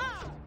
Ha!